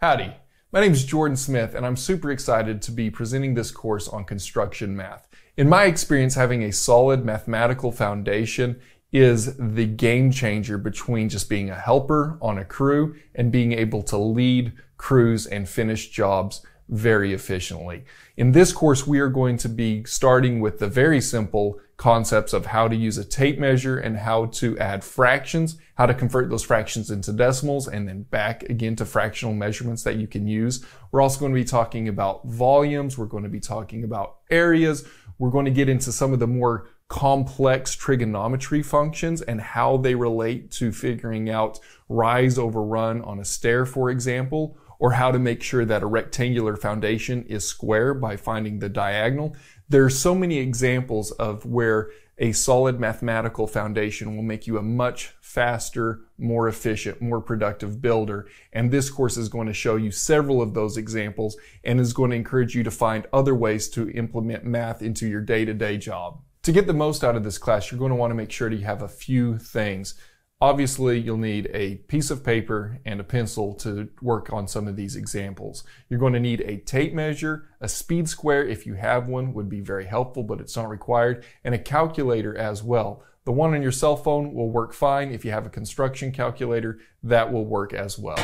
Howdy, my name is Jordan Smith and I'm super excited to be presenting this course on construction math. In my experience, having a solid mathematical foundation is the game changer between just being a helper on a crew and being able to lead crews and finish jobs very efficiently. In this course, we are going to be starting with the very simple concepts of how to use a tape measure and how to add fractions, how to convert those fractions into decimals, and then back again to fractional measurements that you can use. We're also going to be talking about volumes. We're going to be talking about areas. We're going to get into some of the more complex trigonometry functions and how they relate to figuring out rise over run on a stair, for example, or how to make sure that a rectangular foundation is square by finding the diagonal. There are so many examples of where a solid mathematical foundation will make you a much faster, more efficient, more productive builder. And this course is going to show you several of those examples and is going to encourage you to find other ways to implement math into your day-to-day job. To get the most out of this class, you're going to want to make sure that you have a few things. Obviously, you'll need a piece of paper and a pencil to work on some of these examples. You're going to need a tape measure, a speed square if you have one would be very helpful, but it's not required, and a calculator as well. The one on your cell phone will work fine. If you have a construction calculator, that will work as well.